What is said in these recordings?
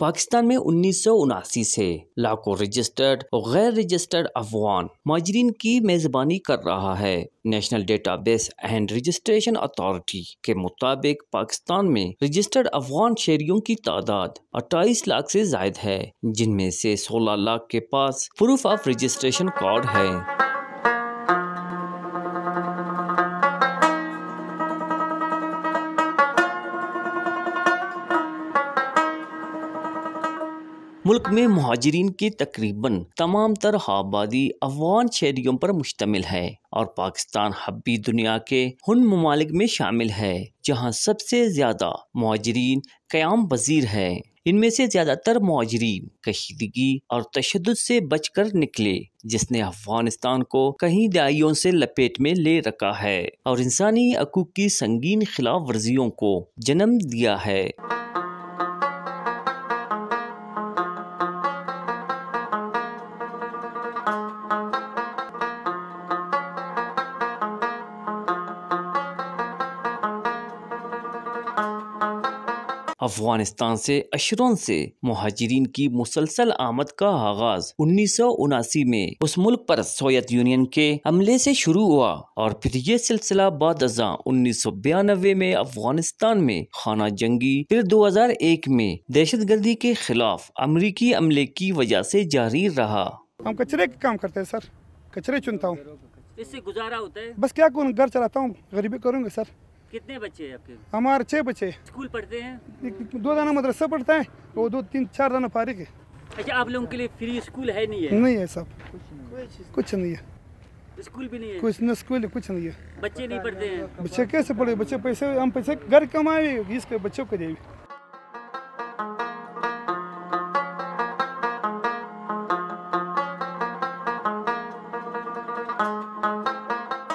पाकिस्तान में उन्नीस से लाखों रजिस्टर्ड और गैर रजिस्टर्ड अफवान माजरीन की मेजबानी कर रहा है। National database and registration authority के मुताबिक पाकिस्तान में रजिस्टर्ड अफगान शहरियों की तादाद 28 लाख से जायद है, जिनमें से 16 लाख के पास प्रूफ ऑफ़ रजिस्ट्रेशन कार्ड है। मुल्क में महाजरीन की तकरीबन तमाम तरह आबादी अफगान शहरियों पर मुश्तमिल है और पाकिस्तान हब्बी दुनिया के उन ममालिक में शामिल है, जहाँ सबसे ज़्यादा महाजरीन क्याम वज़ीर है। इनमें से ज़्यादातर महाजरीन कशीदगी और तशद से बचकर निकले, जिसने अफ़गानिस्तान को कई दाइयों से लपेट में ले रखा है और इंसानी हकूक की संगीन खिलाफ वर्जियों को जन्म दिया है। अफ़गानिस्तान से अशरों से महाजरीन की मुसलसल आमद का आगाज़ उन्नीस सौ उनासी में उस मुल्क पर सोवियत यूनियन के हमले से शुरू हुआ और फिर ये सिलसिला बाद अजा उन्नीस सौ बयानबे में अफ़गानिस्तान में खाना जंगी फिर 2001 में दहशत गर्दी के खिलाफ अमरीकी अमले की वजह से जारी रहा। हम कचरे के काम करते हैं सर। कचरे चुनता हूँ। इससे गुजारा होता है? बस क्या करूँ? घर चलाता हूँ। गरीबी करूँगा सर। कितने बच्चे हैं आपके? हमारे छः बच्चे। स्कूल पढ़ते हैं? दो दाना मदरसा पढ़ता है वो दो तीन चार दाना फारिग है। अच्छा आप लोगों के लिए फ्री स्कूल है नहीं है? नहीं है सब। कुछ नहीं है। स्कूल भी नहीं है? कुछ न स्कूल है कुछ नहीं है। बच्चे नहीं पढ़ते हैं? बच्चे कैसे पढ़े? बच्चे पैसे हम पैसे घर कमाए इसके बच्चों को दे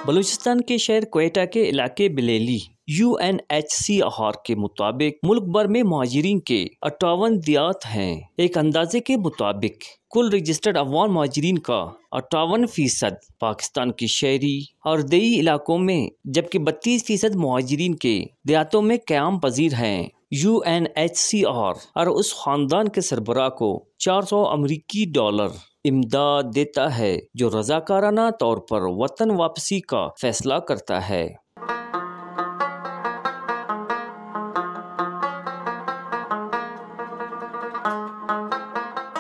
बलूचिस्तान के शहर क्वेटा के इलाके Bileli U N H C R के मुताबिक मुल्क भर में महाजरीन के अट्ठावन दियात हैं। एक अंदाजे के मुताबिक, कुल रजिस्टर्ड अफगान महाजरीन का अट्ठावन फ़ीसद पाकिस्तान की शहरी और दई इलाकों में, जबकि बत्तीस फ़ीसद महाजरीन के देहातों में क्याम पजीर हैं। U N H C R और उस खानदान के सरबरा को चार सौ अमरीकी डॉलर इमदाद देता है, जो रजाकाराना तौर पर वतन वापसी का फैसला करता है।